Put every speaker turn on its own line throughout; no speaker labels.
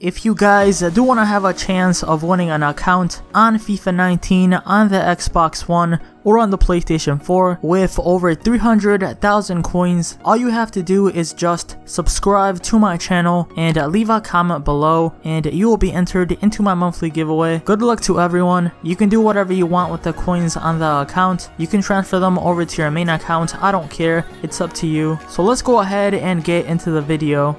If you guys do want to have a chance of winning an account on FIFA 19 on the Xbox One or on the PlayStation 4 with over 300,000 coins, all you have to do is just subscribe to my channel and leave a comment below and you will be entered into my monthly giveaway. Good luck to everyone. You can do whatever you want with the coins on the account. You can transfer them over to your main account. I don't care. It's up to you. So let's go ahead and get into the video.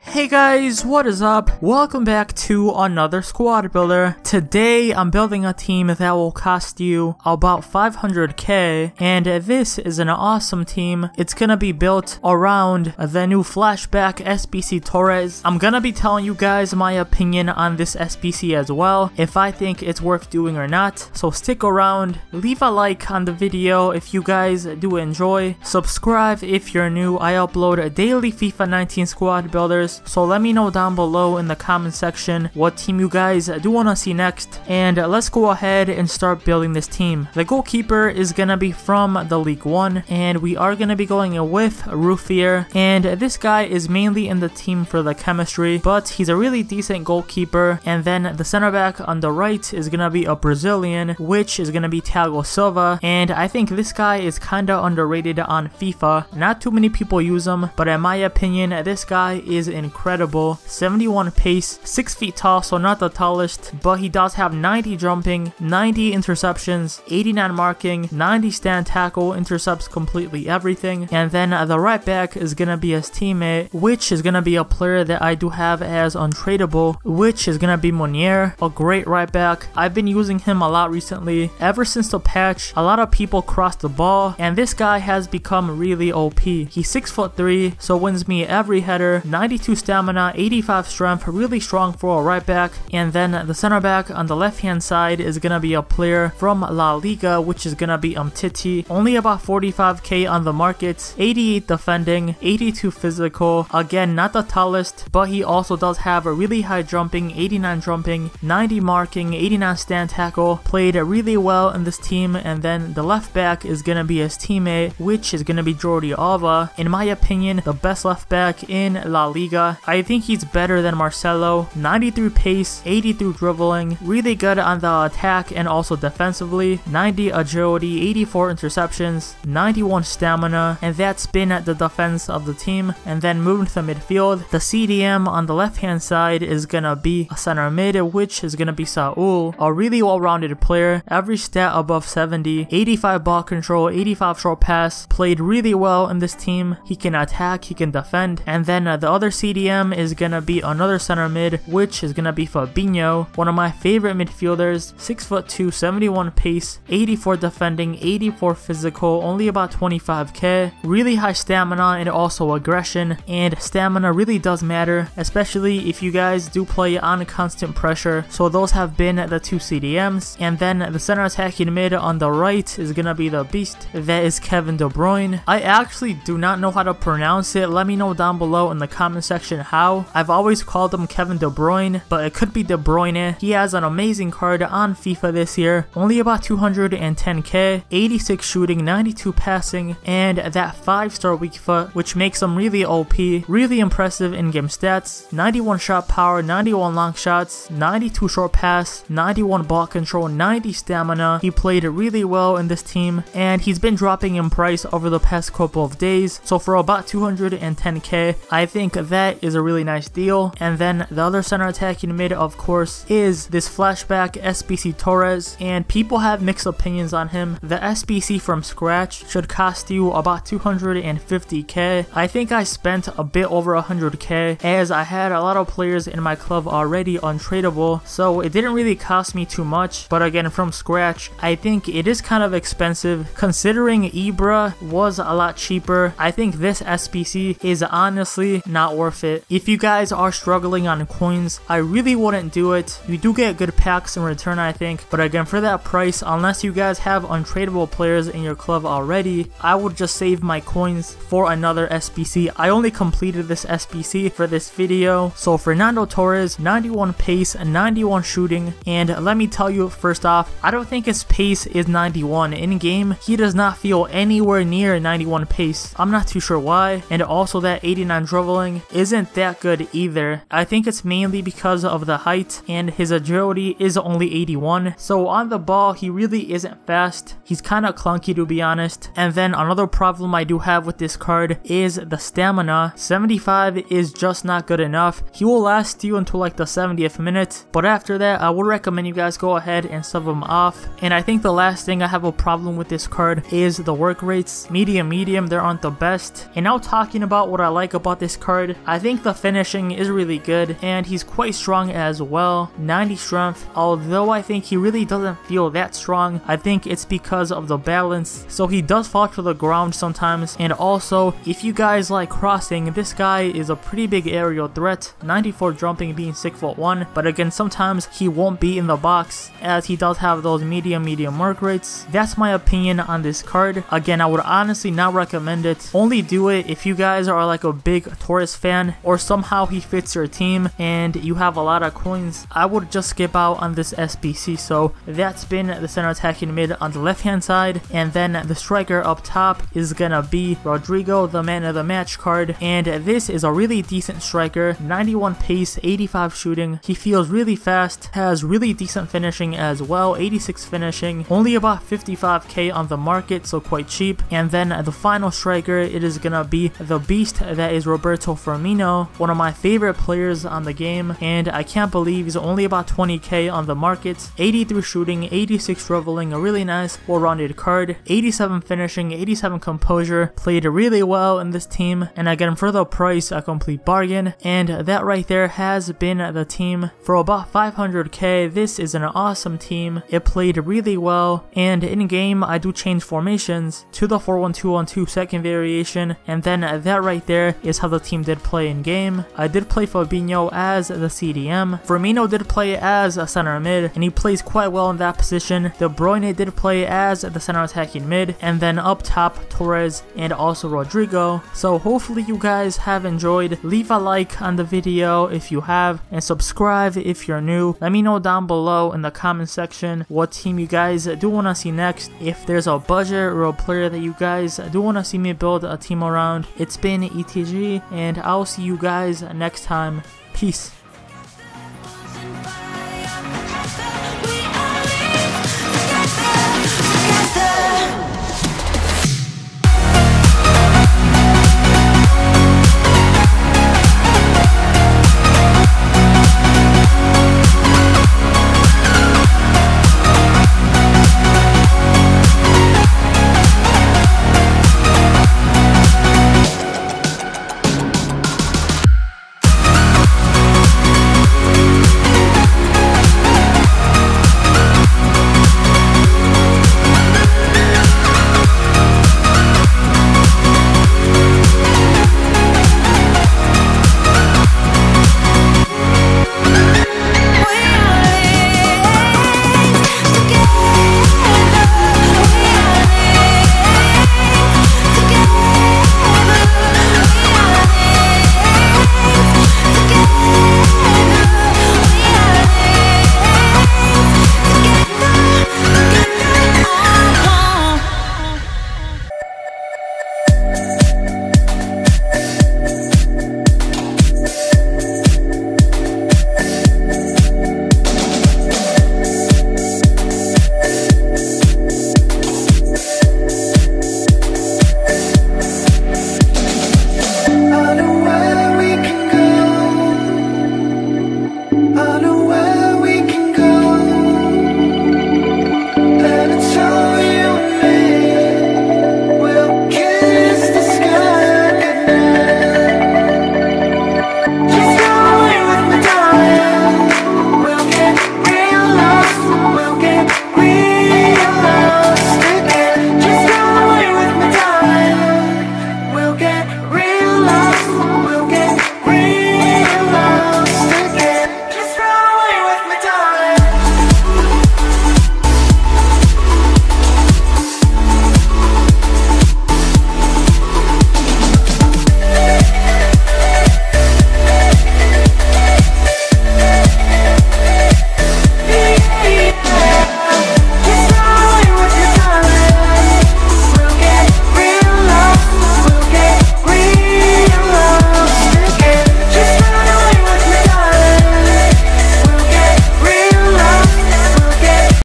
Hey guys, what is up? Welcome back to another squad builder. Today I'm building a team that will cost you about 500k and this is an awesome team. It's gonna be built around the new flashback SBC Torres. I'm gonna be telling you guys my opinion on this SBC as well, if I think it's worth doing or not. So stick around, leave a like on the video if you guys do enjoy, subscribe if you're new. I upload daily FIFA 19 squad builders so let me know down below in the comment section what team you guys do want to see next. And let's go ahead and start building this team. The goalkeeper is going to be from the League 1 and we are going to be going with Ruffier. And this guy is mainly in the team for the chemistry, but he's a really decent goalkeeper. And then the center back on the right is going to be a Brazilian, which is going to be Thiago Silva. And I think this guy is kind of underrated on FIFA. Not too many people use him, but in my opinion, this guy is incredible. 71 pace, 6 feet tall, so not the tallest, but he does have 90 jumping, 90 interceptions, 89 marking, 90 stand tackle, intercepts completely everything. And then uh, the right back is gonna be his teammate, which is gonna be a player that I do have as untradeable, which is gonna be Meunier, a great right back. I've been using him a lot recently. Ever since the patch, a lot of people cross the ball, and this guy has become really OP. He's 6 foot 3, so wins me every header, 92 stamina, 85 strength, really strong for a right back. And then the center back on the left hand side is gonna be a player from La Liga, which is gonna be Umtiti. Only about 45k on the market, 88 defending, 82 physical. Again, not the tallest, but he also does have a really high jumping, 89 jumping, 90 marking, 89 stand tackle. Played really well in this team. And then the left back is gonna be his teammate, which is gonna be Jordi Alba. In my opinion, the best left back in La Liga. I think he's better than Marcelo. 93 pace, 83 dribbling, really good on the attack and also defensively. 90 agility, 84 interceptions, 91 stamina, and that's been at the defense of the team. And then moving to the midfield, the CDM on the left hand side is gonna be a center mid, which is gonna be Saul, a really well-rounded player. Every stat above 70, 85 ball control, 85 short pass, played really well in this team. He can attack, he can defend, and then uh, the other CDM CDM is gonna be another center mid, which is gonna be Fabinho, one of my favorite midfielders, 6'2", 71 pace, 84 defending, 84 physical, only about 25k, really high stamina and also aggression, and stamina really does matter, especially if you guys do play on constant pressure, so those have been the two CDMs, and then the center attacking mid on the right is gonna be the beast, that is Kevin De Bruyne. I actually do not know how to pronounce it, let me know down below in the comment section how. I've always called him Kevin De Bruyne, but it could be De Bruyne. He has an amazing card on FIFA this year, only about 210k, 86 shooting, 92 passing, and that 5 star weak foot, which makes him really OP, really impressive in-game stats, 91 shot power, 91 long shots, 92 short pass, 91 ball control, 90 stamina. He played really well in this team, and he's been dropping in price over the past couple of days, so for about 210k, I think that is a really nice deal. And then the other center attacking mid, of course, is this flashback SBC Torres. And people have mixed opinions on him. The SBC from scratch should cost you about 250k. I think I spent a bit over 100k as I had a lot of players in my club already untradeable. So it didn't really cost me too much. But again, from scratch, I think it is kind of expensive considering Ibra was a lot cheaper. I think this SBC is honestly not worth it. If you guys are struggling on coins, I really wouldn't do it. You do get good packs in return, I think, but again, for that price, unless you guys have untradeable players in your club already, I would just save my coins for another SBC. I only completed this SBC for this video. So Fernando Torres, 91 pace, 91 shooting, and let me tell you first off, I don't think his pace is 91. In game, he does not feel anywhere near 91 pace. I'm not too sure why, and also that 89 dribbling is isn't that good either. I think it's mainly because of the height and his agility is only 81. So on the ball, he really isn't fast. He's kind of clunky to be honest. And then another problem I do have with this card is the stamina. 75 is just not good enough. He will last you until like the 70th minute. But after that, I would recommend you guys go ahead and sub him off. And I think the last thing I have a problem with this card is the work rates. Medium, medium, they aren't the best. And now talking about what I like about this card, I think the finishing is really good and he's quite strong as well. 90 strength, although I think he really doesn't feel that strong. I think it's because of the balance. So he does fall to the ground sometimes. And also, if you guys like crossing, this guy is a pretty big aerial threat. 94 jumping being 6 foot 1. But again, sometimes he won't be in the box as he does have those medium medium work rates. That's my opinion on this card. Again, I would honestly not recommend it. Only do it if you guys are like a big Torres fan or somehow he fits your team and you have a lot of coins. I would just skip out on this SBC. So that's been the center attacking mid on the left hand side and then the striker up top is gonna be Rodrigo, the man of the match card. And this is a really decent striker, 91 pace, 85 shooting. He feels really fast, has really decent finishing as well, 86 finishing, only about 55k on the market, so quite cheap. And then the final striker, it is gonna be the beast that is Roberto Firmino, one of my favorite players on the game. And I can't believe he's only about 20k on the market, 83 shooting, 86 dribbling, a really nice well-rounded card, 87 finishing, 87 composure, played really well in this team. And again, for the price, a complete bargain. And that right there has been the team for about 500k. This is an awesome team. It played really well. And in game, I do change formations to the 4-1-2-1-2 second variation. And then that right there is how the team did play in game. I did play Fabinho as the CDM. Firmino did play as a center mid, and he plays quite well in that position. De Bruyne did play as the center attacking mid, and then up top, Torres and also Rodrigo. So hopefully you guys have enjoyed. Leave a like on the video if you have, and subscribe if you're new. Let me know down below in the comment section what team you guys do want to see next. If there's a budget or a player that you guys do want to see me build a team around. It's been ETG, and I'll see you guys next time. Peace.